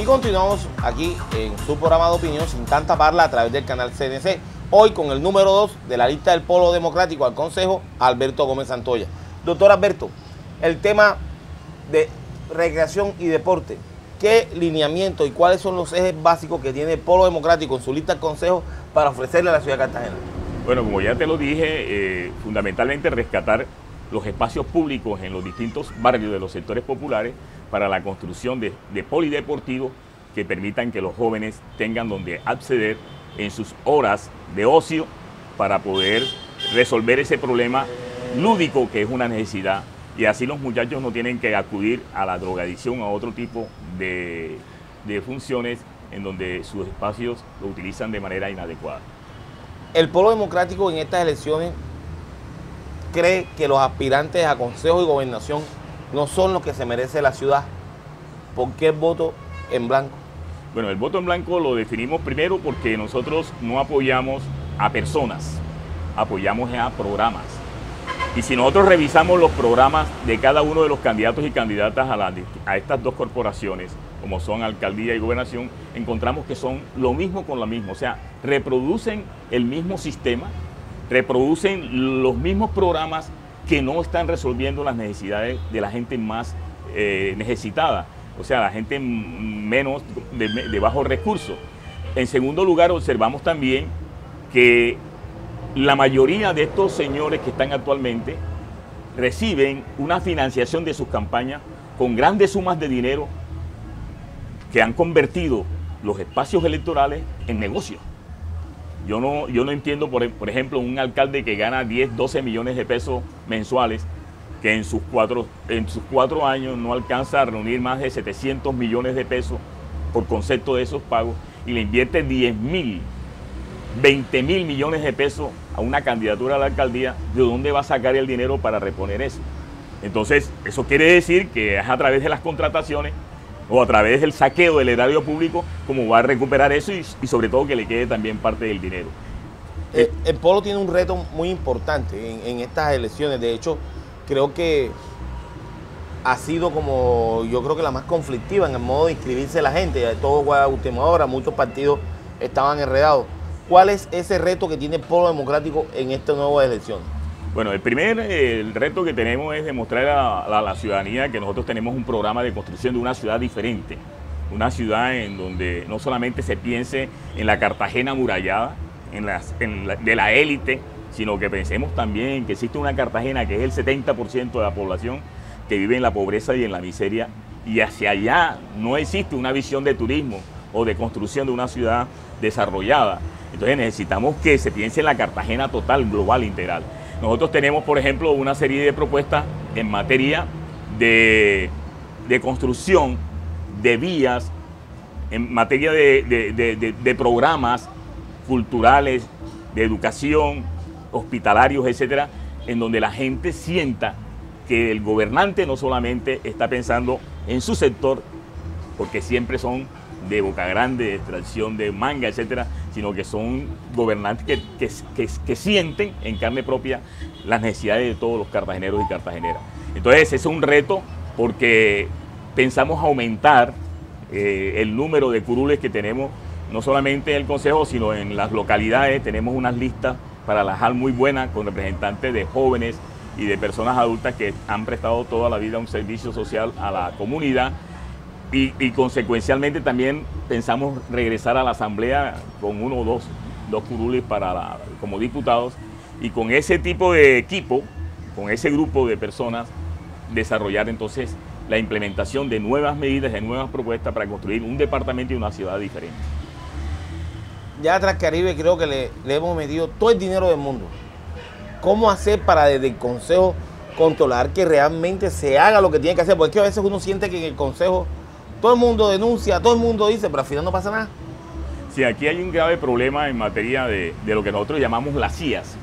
Y continuamos aquí en su programa de opinión sin tanta parla a través del canal CNC. Hoy con el número 2 de la lista del Polo Democrático al Consejo, Alberto Gómez Santoya. Doctor Alberto, el tema de recreación y deporte. ¿Qué lineamiento y cuáles son los ejes básicos que tiene Polo Democrático en su lista del Consejo para ofrecerle a la ciudad de Cartagena? Bueno, como ya te lo dije, eh, fundamentalmente rescatar los espacios públicos en los distintos barrios de los sectores populares para la construcción de, de polideportivos que permitan que los jóvenes tengan donde acceder en sus horas de ocio para poder resolver ese problema lúdico que es una necesidad y así los muchachos no tienen que acudir a la drogadicción a otro tipo de, de funciones en donde sus espacios lo utilizan de manera inadecuada. El Polo Democrático en estas elecciones cree que los aspirantes a Consejo y Gobernación no son los que se merece la ciudad. ¿Por qué el voto en blanco? Bueno, el voto en blanco lo definimos primero porque nosotros no apoyamos a personas, apoyamos a programas. Y si nosotros revisamos los programas de cada uno de los candidatos y candidatas a, la, a estas dos corporaciones, como son alcaldía y gobernación, encontramos que son lo mismo con lo mismo, o sea, reproducen el mismo sistema, reproducen los mismos programas que no están resolviendo las necesidades de la gente más eh, necesitada, o sea, la gente menos de, de bajos recursos. En segundo lugar, observamos también que la mayoría de estos señores que están actualmente reciben una financiación de sus campañas con grandes sumas de dinero que han convertido los espacios electorales en negocios. Yo no, yo no entiendo, por, por, ejemplo, un alcalde que gana 10, 12 millones de pesos mensuales, que en sus, cuatro, en sus cuatro años no alcanza a reunir más de 700 millones de pesos por concepto de esos pagos y le invierte 10 mil, 20 mil millones de pesos a una candidatura a la alcaldía, ¿de dónde va a sacar el dinero para reponer eso? Entonces, eso quiere decir que es a través de las contrataciones o a través del saqueo del erario público, como va a recuperar eso y, sobre todo que le quede también parte del dinero. Eh, el Polo tiene un reto muy importante en, estas elecciones. De hecho, creo que ha sido como, yo creo que la más conflictiva en el modo de inscribirse la gente. Todo fue a última hora, muchos partidos estaban enredados. ¿Cuál es ese reto que tiene el Polo Democrático en esta nueva elección? Bueno, el primer el reto que tenemos es demostrar a, la ciudadanía que nosotros tenemos un programa de construcción de una ciudad diferente, una ciudad en donde no solamente se piense en la Cartagena la, de la élite, sino que pensemos también que existe una Cartagena que es el 70% de la población que vive en la pobreza y en la miseria, y hacia allá no existe una visión de turismo o de construcción de una ciudad desarrollada. Entonces necesitamos que se piense en la Cartagena total, global, integral. Nosotros tenemos, por ejemplo, una serie de propuestas en materia de, construcción de vías, en materia de, de, programas culturales, de educación, hospitalarios, etcétera, en donde la gente sienta que el gobernante no solamente está pensando en su sector, porque siempre son de Boca Grande, de extracción de manga, etcétera, sino que son gobernantes que, que, que, sienten en carne propia las necesidades de todos los cartageneros y cartageneras. Entonces, es un reto porque pensamos aumentar eh, el número de curules que tenemos, no solamente en el Consejo, sino en las localidades. Tenemos unas listas para la JAL muy buenas con representantes de jóvenes y de personas adultas que han prestado toda la vida un servicio social a la comunidad y, consecuencialmente también pensamos regresar a la Asamblea con uno o dos, dos curules para como diputados y con ese tipo de equipo, con ese grupo de personas, desarrollar entonces la implementación de nuevas medidas, de nuevas propuestas para construir un departamento y una ciudad diferente. Ya atrás Caribe creo que le, le hemos metido todo el dinero del mundo. ¿Cómo hacer para desde el Consejo controlar que realmente se haga lo que tiene que hacer? Porque a veces uno siente que en el Consejo todo el mundo denuncia, todo el mundo dice, pero al final no pasa nada. Sí, aquí hay un grave problema en materia de, lo que nosotros llamamos las CIAs,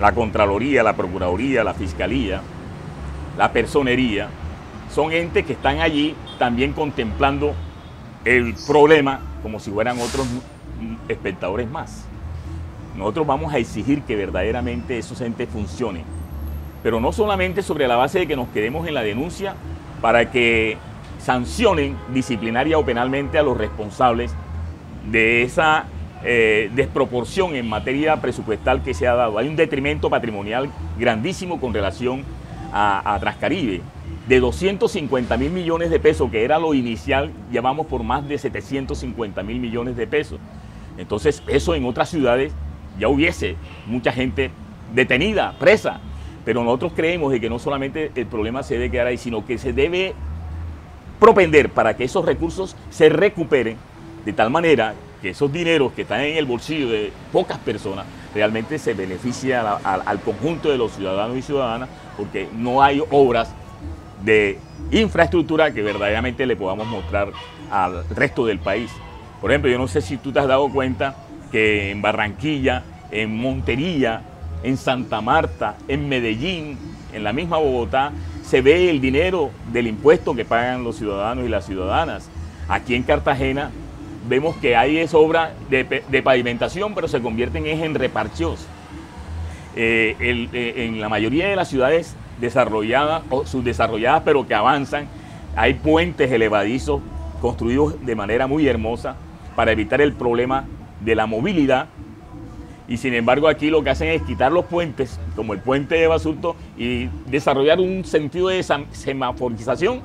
la Contraloría, la Procuraduría, la Fiscalía, la Personería, son entes que están allí también contemplando el problema como si fueran otros espectadores más. Nosotros vamos a exigir que verdaderamente esos entes funcionen, pero no solamente sobre la base de que nos quedemos en la denuncia para que sancionen disciplinaria o penalmente a los responsables de esa eh, desproporción en materia presupuestal que se ha dado. Hay un detrimento patrimonial grandísimo con relación a, Trascaribe. De 250 mil millones de pesos, que era lo inicial, llevamos por más de 750 mil millones de pesos. Entonces, eso en otras ciudades ya hubiese mucha gente detenida, presa. Pero nosotros creemos de que no solamente el problema se debe quedar ahí, sino que se debe propender para que esos recursos se recuperen de tal manera que esos dineros que están en el bolsillo de pocas personas realmente se beneficien al conjunto de los ciudadanos y ciudadanas porque no hay obras de infraestructura que verdaderamente le podamos mostrar al resto del país. Por ejemplo, yo no sé si tú te has dado cuenta que en Barranquilla, en Montería, en Santa Marta, en Medellín, en la misma Bogotá, se ve el dinero del impuesto que pagan los ciudadanos y las ciudadanas. Aquí en Cartagena vemos que hay esa obra de, pavimentación, pero se convierten en reparchos. Eh, eh, en la mayoría de las ciudades desarrolladas o subdesarrolladas, pero que avanzan, hay puentes elevadizos construidos de manera muy hermosa para evitar el problema de la movilidad y sin embargo aquí lo que hacen es quitar los puentes, como el puente de Basurto, y desarrollar un sentido de semaforización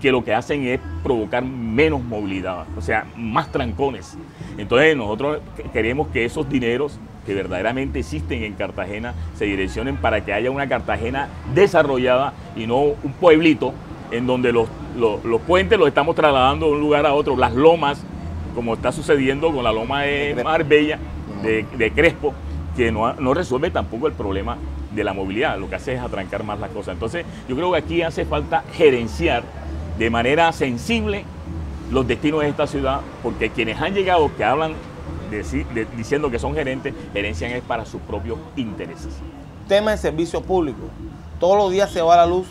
que lo que hacen es provocar menos movilidad, o sea, más trancones. Entonces nosotros queremos que esos dineros que verdaderamente existen en Cartagena se direccionen para que haya una Cartagena desarrollada y no un pueblito en donde los, los puentes los estamos trasladando de un lugar a otro, las lomas, como está sucediendo con la loma de Marbella, de, Crespo, que no, no, resuelve tampoco el problema de la movilidad, lo que hace es atrancar más las cosas. Entonces, yo creo que aquí hace falta gerenciar de manera sensible los destinos de esta ciudad, porque quienes han llegado, que hablan diciendo que son gerentes, gerencian es para sus propios intereses. Tema de servicio público. Todos los días se va a la luz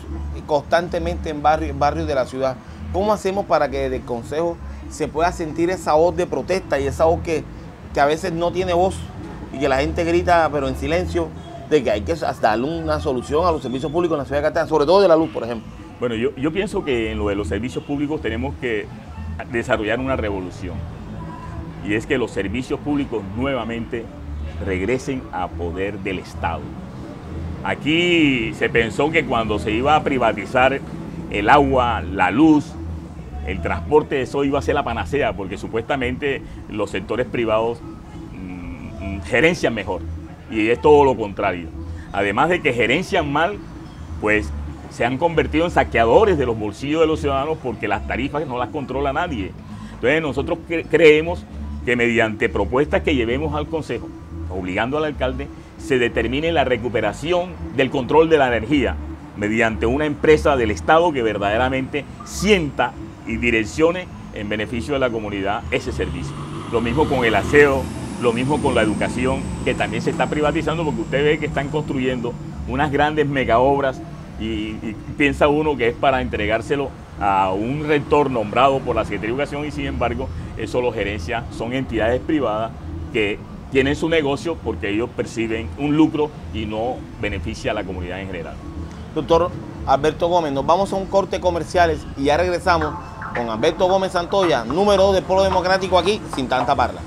constantemente en barrios barrio de la ciudad. ¿Cómo hacemos para que desde el Consejo se pueda sentir esa voz de protesta y esa voz que que a veces no tiene voz y que la gente grita, pero en silencio, de que hay que darle una solución a los servicios públicos en la ciudad de Cartagena, sobre todo de la luz, por ejemplo. Bueno, yo, yo pienso que en lo de los servicios públicos tenemos que desarrollar una revolución. Y es que los servicios públicos nuevamente regresen a poder del Estado. Aquí se pensó que cuando se iba a privatizar el agua, la luz, el transporte, eso iba a ser la panacea, porque supuestamente los sectores privados mm, mm, gerencian mejor. Y es todo lo contrario. Además de que gerencian mal, pues se han convertido en saqueadores de los bolsillos de los ciudadanos porque las tarifas no las controla nadie. Entonces nosotros creemos que mediante propuestas que llevemos al Consejo, obligando al alcalde, se determine la recuperación del control de la energía mediante una empresa del Estado que verdaderamente sienta y direccione en beneficio de la comunidad ese servicio. Lo mismo con el aseo, lo mismo con la educación, que también se está privatizando porque usted ve que están construyendo unas grandes mega obras y, piensa uno que es para entregárselo a un rector nombrado por la Secretaría de Educación y sin embargo eso lo gerencia, son entidades privadas que tienen su negocio porque ellos perciben un lucro y no beneficia a la comunidad en general. Doctor Alberto Gómez, nos vamos a un corte comerciales y ya regresamos con Alberto Gómez Santoya, número 2 del Polo Democrático aquí, sin tanta parla.